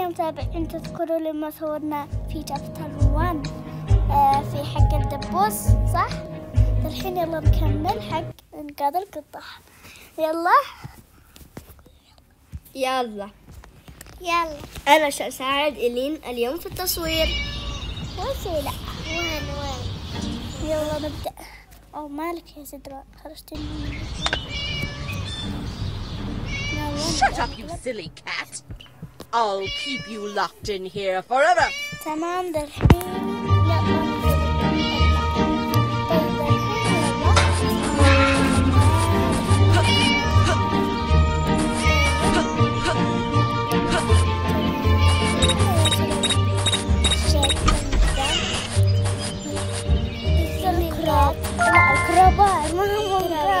متابعين تذكروا لما صورنا في شابتر 1 آه في حق الدبوس صح؟ الحين يلا نكمل حق انقاذ القطة. يلا. يلا. يلا. أنا سأساعد إلين اليوم في التصوير. وسيلة. وين وين؟ يلا نبدأ. أو مالك يا سدرة؟ خرجتني. Shut up, you silly cat. I'll keep you locked in here forever. تمام ده الحين يلا نبدأ. طيب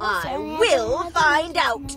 I will find out.